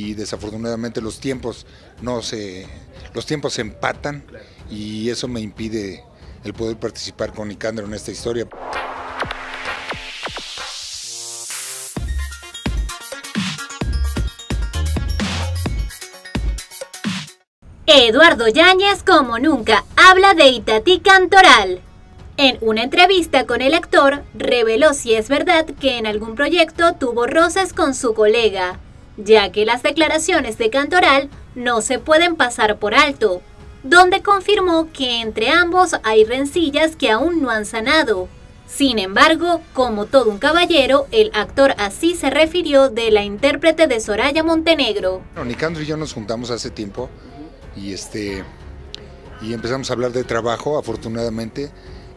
y desafortunadamente los tiempos no se los tiempos empatan y eso me impide el poder participar con Nicandro en esta historia. Eduardo Yáñez como nunca habla de Itatí Cantoral. En una entrevista con el actor, reveló si es verdad que en algún proyecto tuvo roces con su colega, ya que las declaraciones de Cantoral no se pueden pasar por alto, donde confirmó que entre ambos hay rencillas que aún no han sanado. Sin embargo, como todo un caballero, el actor así se refirió de la intérprete de Soraya Montenegro. Nicandro y yo nos juntamos hace tiempo y este y empezamos a hablar de trabajo, afortunadamente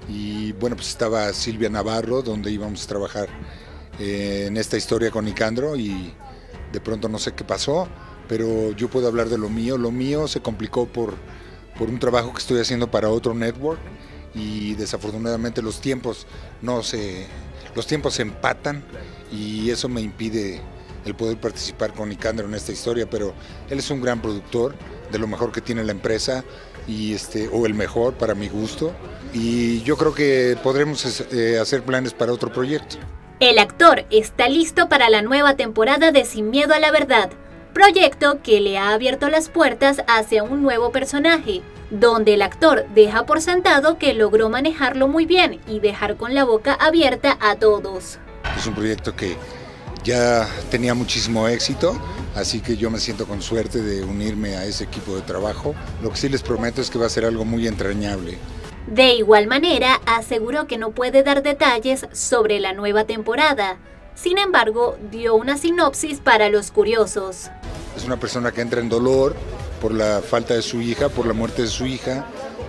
y bueno, pues estaba Silvia Navarro, donde íbamos a trabajar eh, en esta historia con Nicandro y de pronto no sé qué pasó, pero yo puedo hablar de lo mío. Lo mío se complicó por, por un trabajo que estoy haciendo para otro network y desafortunadamente los tiempos no se los tiempos se empatan y eso me impide el poder participar con Nicandro en esta historia, pero él es un gran productor, de lo mejor que tiene la empresa, y este, o el mejor para mi gusto, y yo creo que podremos eh, hacer planes para otro proyecto. El actor está listo para la nueva temporada de Sin Miedo a la Verdad, proyecto que le ha abierto las puertas hacia un nuevo personaje, donde el actor deja por sentado que logró manejarlo muy bien y dejar con la boca abierta a todos. Es un proyecto que ya tenía muchísimo éxito, así que yo me siento con suerte de unirme a ese equipo de trabajo. Lo que sí les prometo es que va a ser algo muy entrañable. De igual manera, aseguró que no puede dar detalles sobre la nueva temporada. Sin embargo, dio una sinopsis para los curiosos. Es una persona que entra en dolor por la falta de su hija, por la muerte de su hija,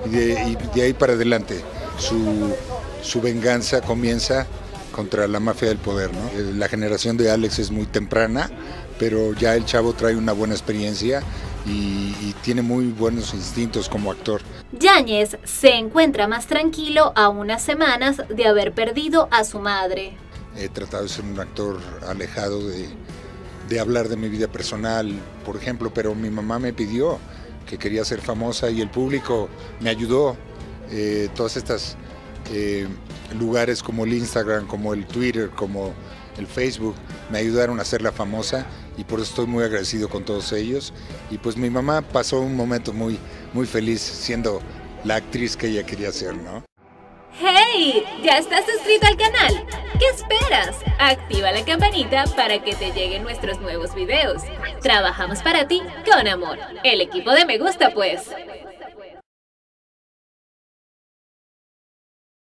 y de, ahí para adelante su, su venganza comienza contra la mafia del poder. Eh, la generación de Alex es muy temprana, pero ya el chavo trae una buena experiencia y, y, tiene muy buenos instintos como actor. Yáñez se encuentra más tranquilo a unas semanas de haber perdido a su madre. He tratado de ser un actor alejado de, de hablar de mi vida personal, por ejemplo, pero mi mamá me pidió que quería ser famosa y el público me ayudó. Eh, todas estas eh, lugares como el Instagram, como el Twitter, como el Facebook, me ayudaron a hacerla famosa y por eso estoy muy agradecido con todos ellos. Y pues mi mamá pasó un momento muy, muy feliz siendo la actriz que ella quería ser, ¿no? ¡Hey! ¿Ya estás suscrito al canal? ¿Qué esperas? Activa la campanita para que te lleguen nuestros nuevos videos. Trabajamos para ti con amor. El equipo de Me Gusta, pues.